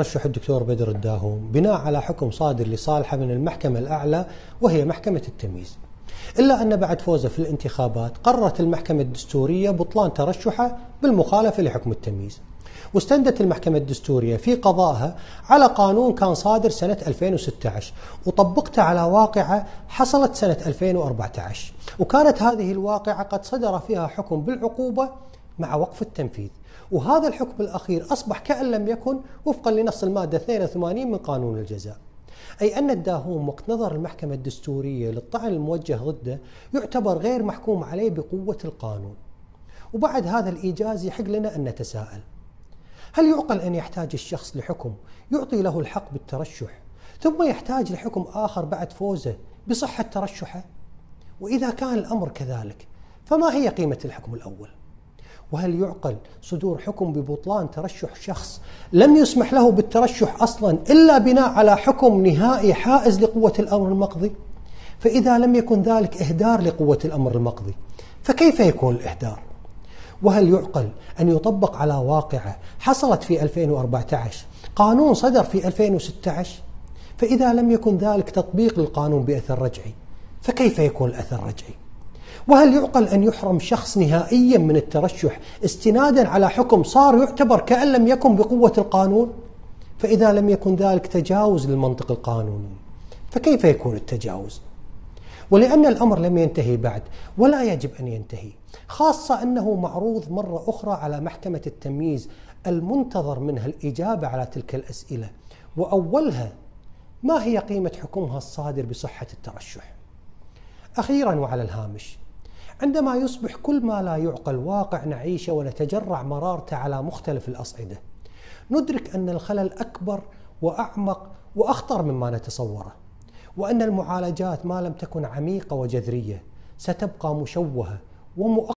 رشح الدكتور بدر الداهوم بناء على حكم صادر لصالحه من المحكمة الأعلى وهي محكمة التمييز. إلا أن بعد فوزه في الانتخابات قررت المحكمة الدستورية بطلان ترشحه بالمخالفة لحكم التمييز. واستندت المحكمة الدستورية في قضائها على قانون كان صادر سنة 2016 وطبقته على واقعة حصلت سنة 2014 وكانت هذه الواقعة قد صدر فيها حكم بالعقوبة مع وقف التنفيذ. وهذا الحكم الأخير أصبح كأن لم يكن وفقا لنص المادة 82 من قانون الجزاء. أي أن الداهوم وقت نظر المحكمة الدستورية للطعن الموجه ضده يعتبر غير محكوم عليه بقوة القانون. وبعد هذا الإيجاز يحق لنا أن نتساءل. هل يعقل أن يحتاج الشخص لحكم يعطي له الحق بالترشح ثم يحتاج لحكم آخر بعد فوزه بصحة ترشحه؟ وإذا كان الأمر كذلك فما هي قيمة الحكم الأول؟ وهل يعقل صدور حكم ببطلان ترشح شخص لم يسمح له بالترشح أصلا إلا بناء على حكم نهائي حائز لقوة الأمر المقضي؟ فإذا لم يكن ذلك إهدار لقوة الأمر المقضي، فكيف يكون الإهدار؟ وهل يعقل أن يطبق على واقعة حصلت في 2014 قانون صدر في 2016 فإذا لم يكن ذلك تطبيق للقانون بأثر رجعي فكيف يكون الأثر رجعي؟ وهل يعقل أن يحرم شخص نهائيا من الترشح استنادا على حكم صار يعتبر كأن لم يكن بقوة القانون؟ فإذا لم يكن ذلك تجاوز للمنطق القانوني. فكيف يكون التجاوز؟ ولأن الأمر لم ينتهي بعد ولا يجب أن ينتهي خاصة أنه معروض مرة أخرى على محكمة التمييز المنتظر منها الإجابة على تلك الأسئلة وأولها ما هي قيمة حكمها الصادر بصحة الترشح؟ أخيرا وعلى الهامش عندما يصبح كل ما لا يعقل واقع نعيشه ونتجرع مرارته على مختلف الأصعدة. ندرك أن الخلل أكبر وأعمق وأخطر مما نتصوره وأن المعالجات ما لم تكن عميقة وجذرية ستبقى مشوهة ومؤقتة